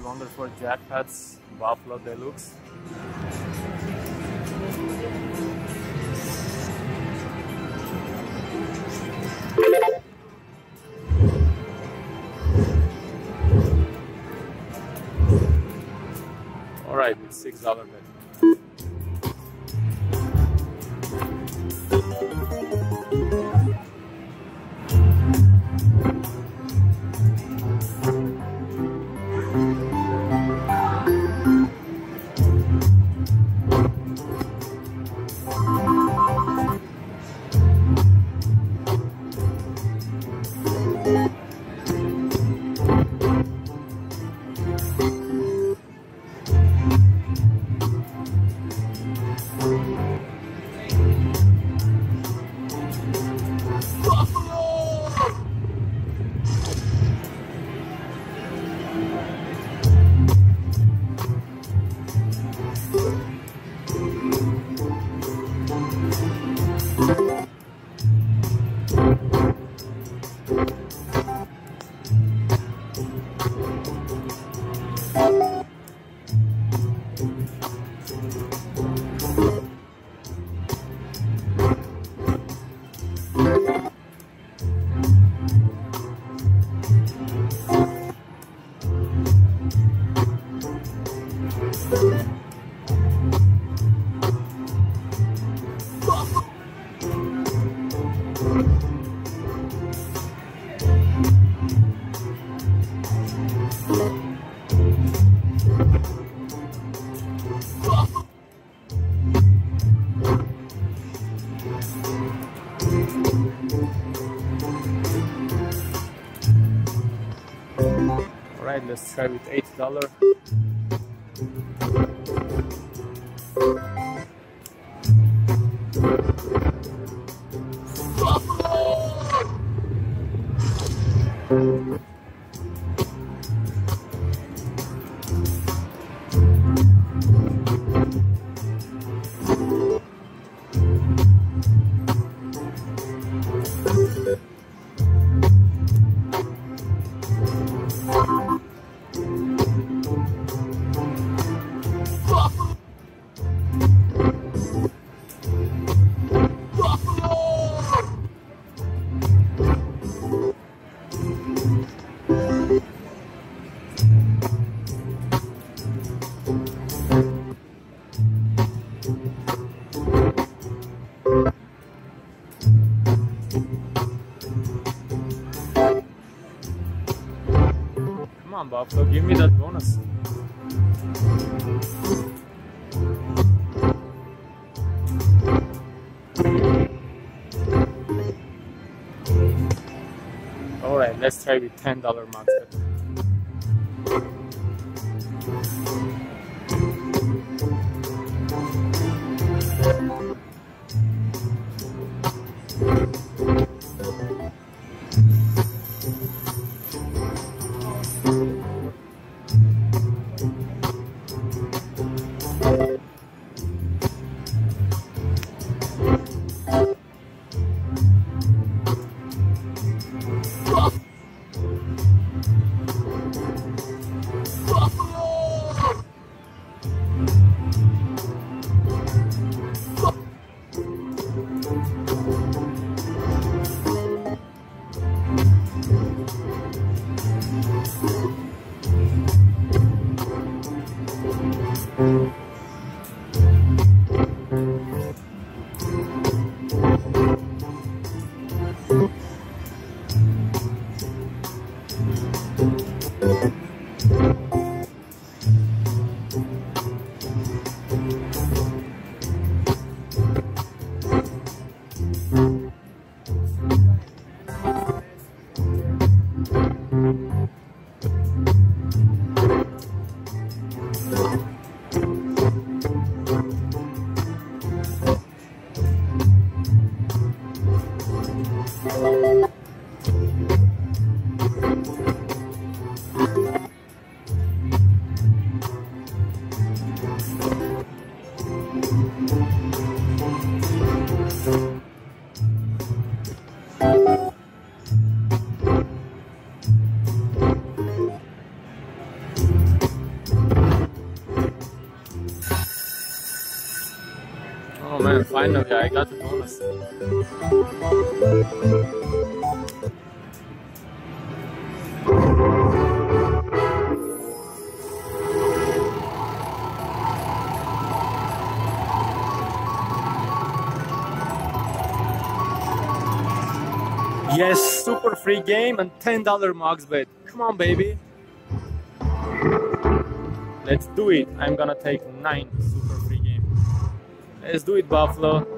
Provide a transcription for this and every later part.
500 for jack pads, Buffalo Deluxe. Alright, it's six dollar Alright, subscribe with $8. on, Buffalo. Give me that bonus. Alright, let's try with $10 max Oh man, finally I got the bonus. Yes, super free game and $10 max bet. Come on, baby. Let's do it. I'm gonna take nine super free game. Let's do it, Buffalo.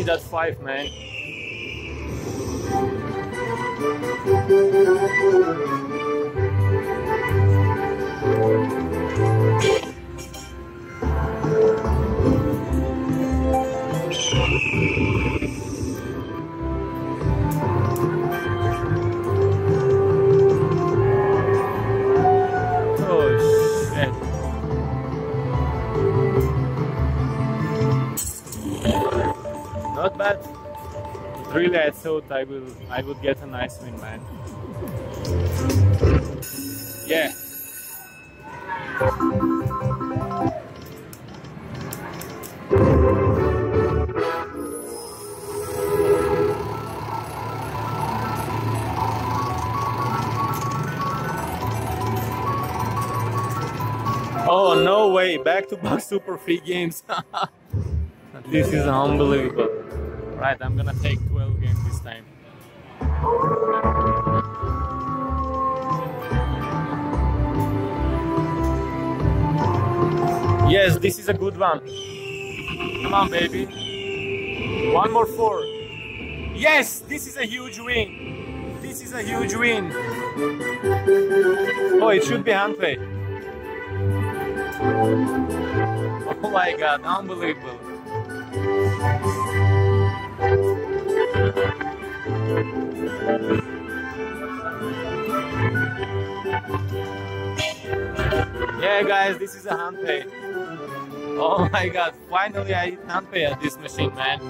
me that five, man. Not bad. Really, I thought I will I would get a nice win, man. Yeah. Oh no way! Back to back super free games. this is unbelievable. Right, I'm gonna take 12 games this time. Yes, this is a good one. Come on, baby. One more four. Yes, this is a huge win. This is a huge win. Oh, it should be handpay. Oh my god, unbelievable. Yeah, guys, this is a hand pay. Oh my god, finally I hit hand pay at this machine, man.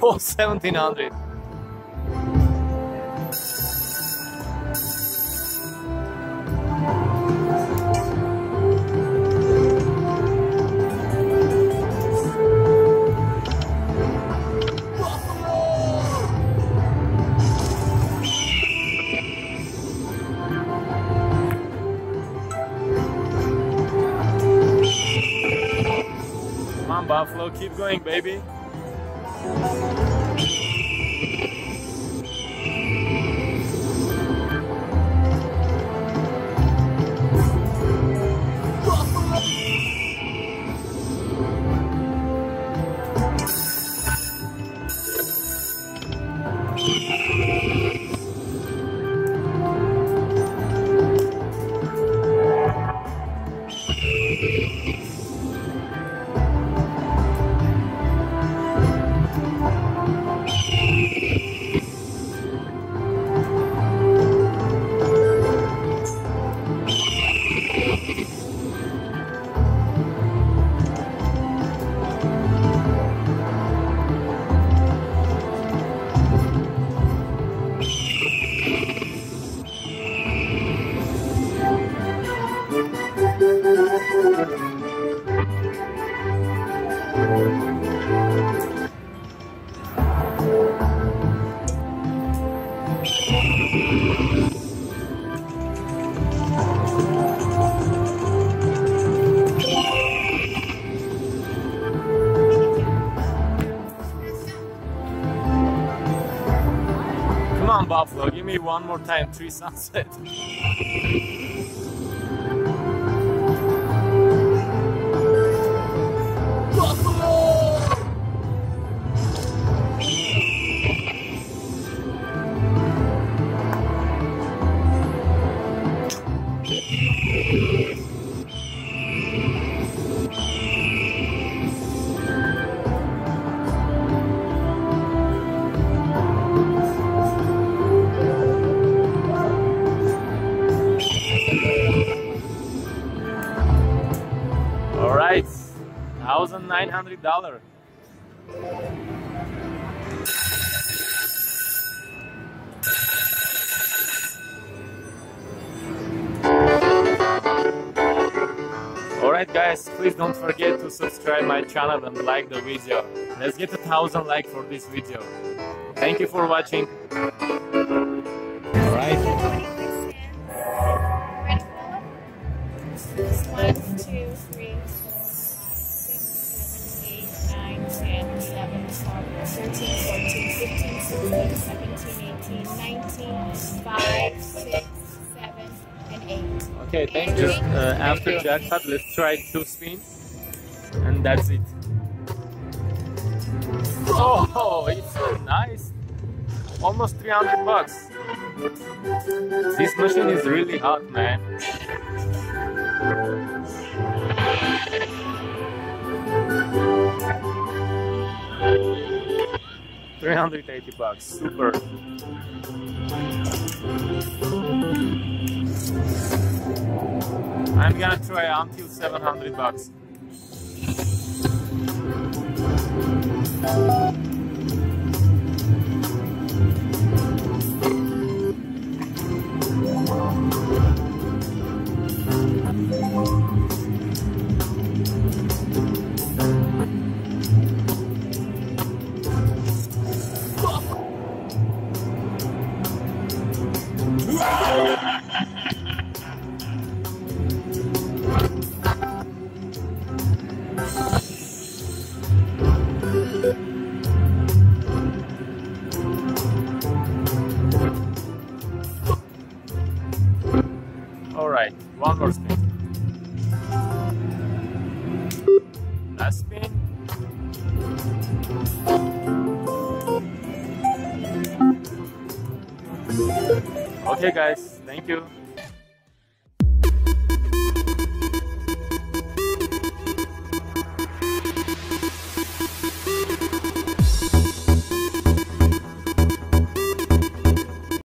Oh, 1700. Buffalo, keep going, baby. Come on, Buffalo, give me one more time, three sunset. Hundred dollar. All right, guys, please don't forget to subscribe my channel and like the video. Let's get a thousand like for this video. Thank you for watching. All right. One, two, three, 13, 14, 15, 16, 17, 18, 19, 5, 6, 7, and 8. Okay, thank and you. Uh, after jackpot, let's try two spins. And that's it. Oh, it's so nice. Almost 300 bucks. This machine is really hot, man. Thank you. 380 bucks. Super. I'm gonna try until 700 bucks. Spin. Last spin. Okay, guys, thank you.